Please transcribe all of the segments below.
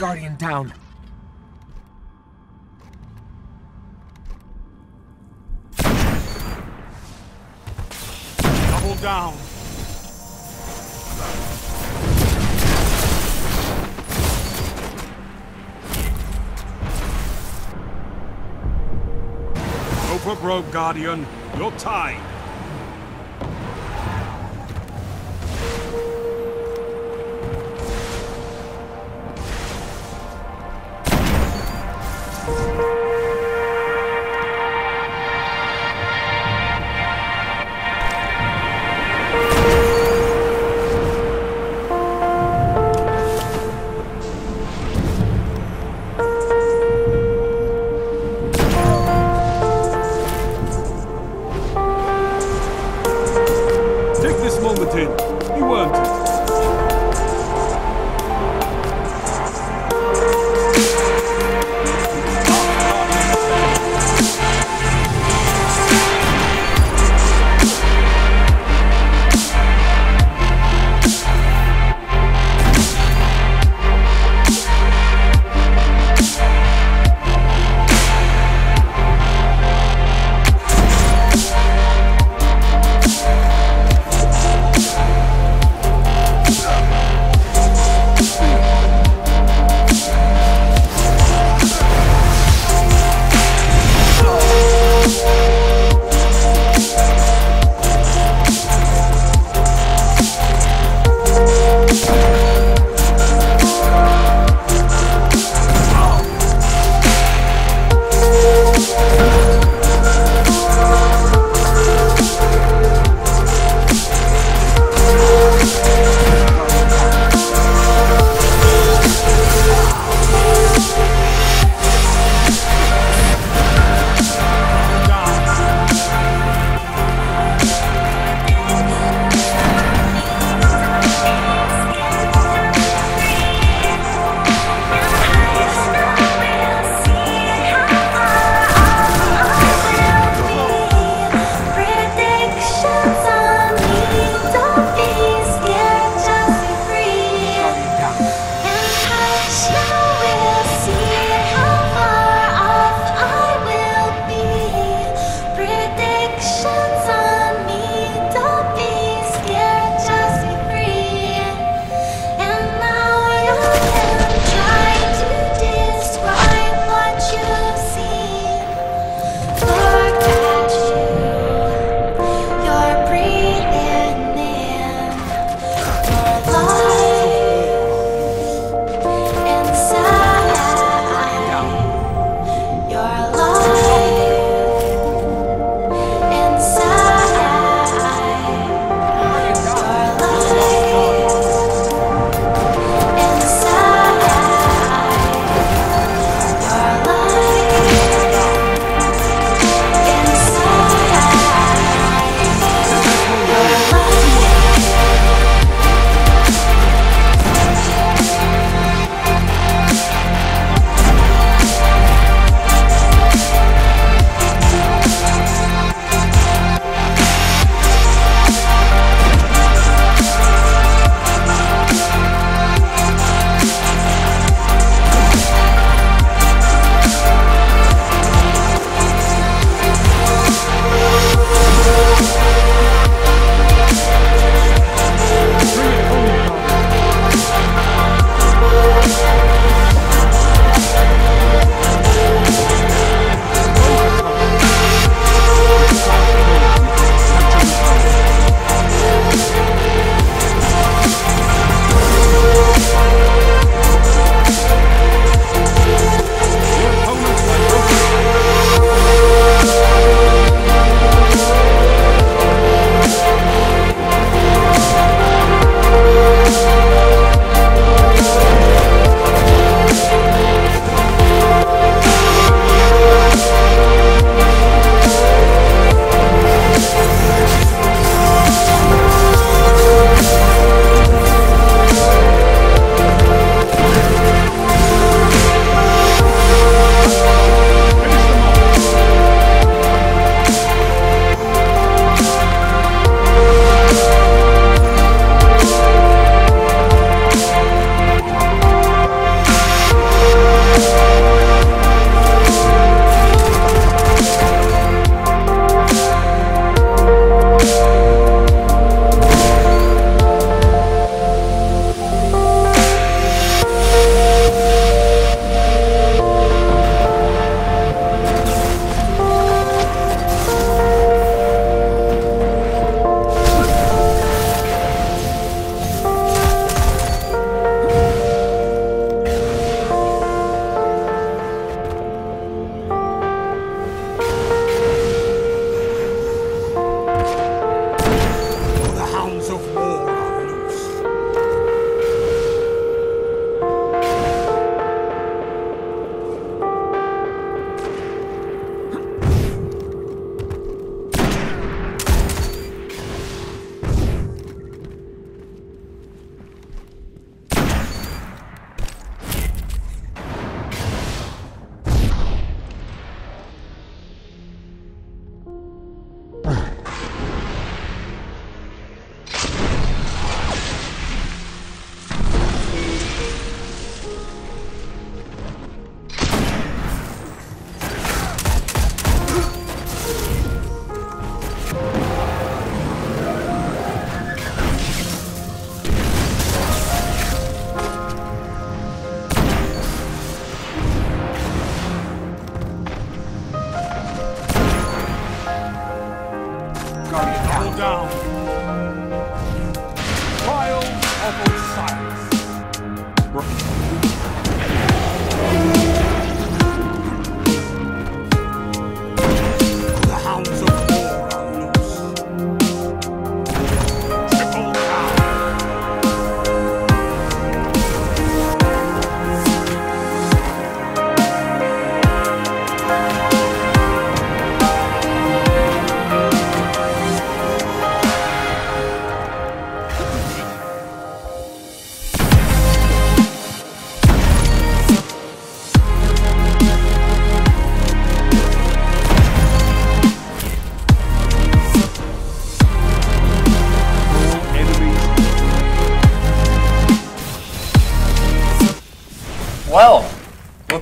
Guardian down. Double down. For Guardian. You're tied.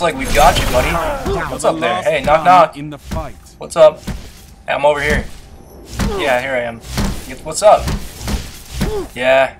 Looks like we've got you, buddy. What's up there? Hey, knock knock. In the fight. What's up? Hey, I'm over here. Yeah, here I am. What's up? Yeah.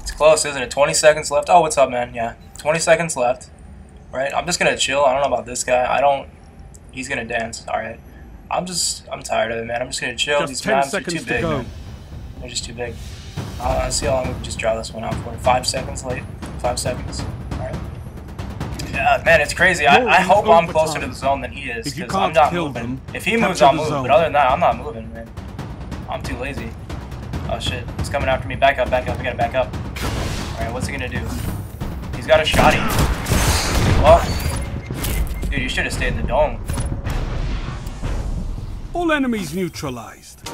It's close, isn't it? 20 seconds left. Oh, what's up, man? Yeah. 20 seconds left. Right? I'm just gonna chill. I don't know about this guy. I don't... He's gonna dance. Alright. I'm just... I'm tired of it, man. I'm just gonna chill. Just These 10 maps are too to big, go. man. They're just too big. Uh, let's see how long we can just draw this one out for. Five seconds late. Five seconds. Alright. Yeah, man, it's crazy. I, I hope I'm closer to the zone than he is. because I'm can't kill moving. them, if he moves, I'll move. zone. But other than that, I'm not moving, man. I'm too lazy. Oh shit, he's coming after me. Back up, back up. We gotta back up. Alright, what's he gonna do? He's got a shotty. Well, dude, you should have stayed in the dome. All enemies neutralized.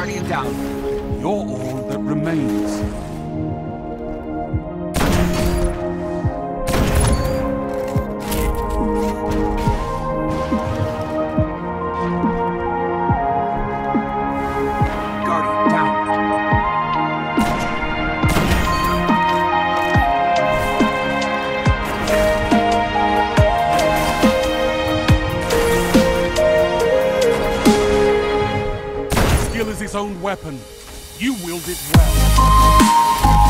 Guardian down. You're all that remains. Own weapon. You wield it well.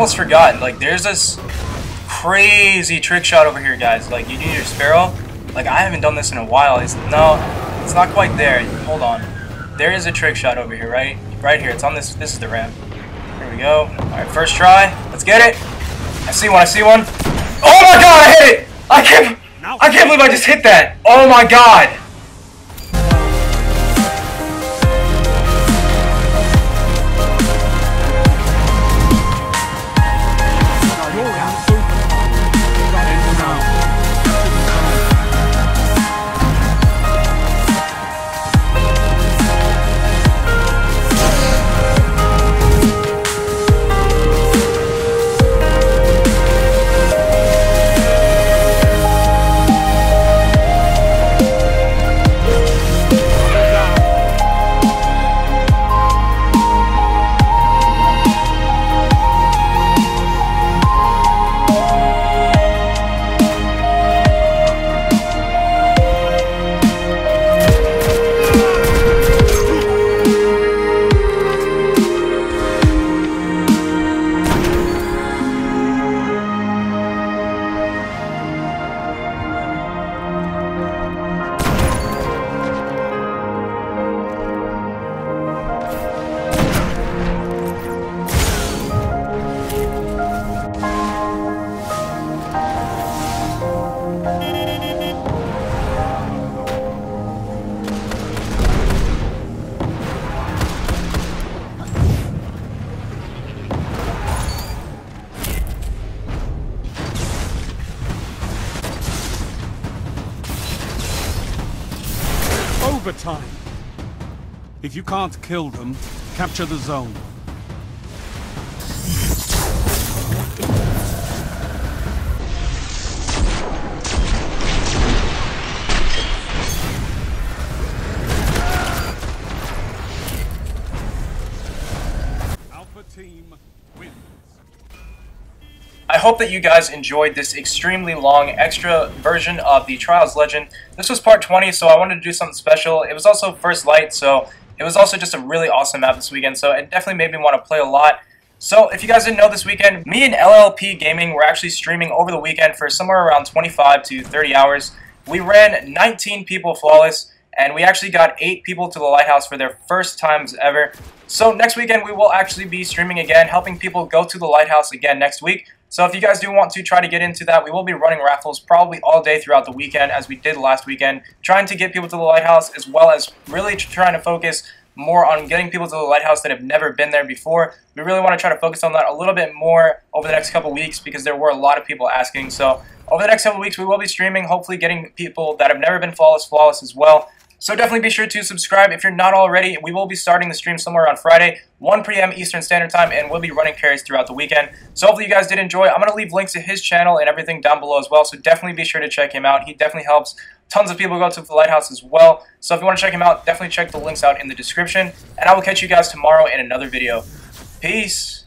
Almost forgot. Like, there's this crazy trick shot over here, guys. Like, you do your sparrow. Like, I haven't done this in a while. It's no, it's not quite there. Hold on. There is a trick shot over here, right? Right here. It's on this. This is the ramp. Here we go. All right, first try. Let's get it. I see one. I see one. Oh my god! I hit it. I can't. I can't believe I just hit that. Oh my god. Overtime. If you can't kill them, capture the zone. Hope that you guys enjoyed this extremely long extra version of the Trials Legend. This was part 20, so I wanted to do something special. It was also First Light, so it was also just a really awesome map this weekend, so it definitely made me want to play a lot. So if you guys didn't know this weekend, me and LLP Gaming were actually streaming over the weekend for somewhere around 25 to 30 hours. We ran 19 people flawless, and we actually got 8 people to the Lighthouse for their first times ever. So next weekend we will actually be streaming again, helping people go to the Lighthouse again next week. So if you guys do want to try to get into that, we will be running raffles probably all day throughout the weekend as we did last weekend, trying to get people to the Lighthouse as well as really trying to focus more on getting people to the lighthouse that have never been there before. We really want to try to focus on that a little bit more over the next couple weeks because there were a lot of people asking. So over the next couple weeks, we will be streaming, hopefully getting people that have never been flawless flawless as well. So definitely be sure to subscribe if you're not already. We will be starting the stream somewhere on Friday, 1 p.m. Eastern Standard Time, and we'll be running carries throughout the weekend. So hopefully you guys did enjoy. I'm going to leave links to his channel and everything down below as well, so definitely be sure to check him out. He definitely helps tons of people go to the Lighthouse as well. So if you want to check him out, definitely check the links out in the description. And I will catch you guys tomorrow in another video. Peace!